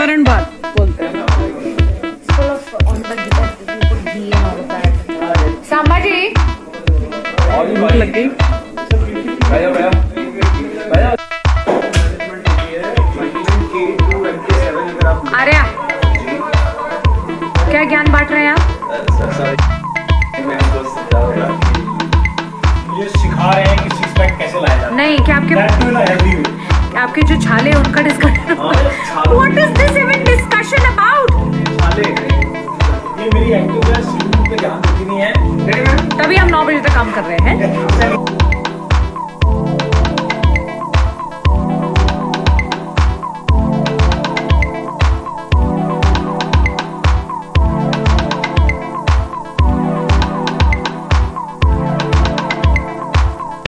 विवरण बात। बोलते हैं ji, भूख लग गई। आर्या क्या ज्ञान बांट रहे हैं आप? ये सिखा रहे हैं कि सिक्स पैक कैसे लाया जाता नहीं क्या आपके. आपके जो छाले हैं, उनका डिस्कशन तभी हम नौ बजे तक काम कर रहे हैं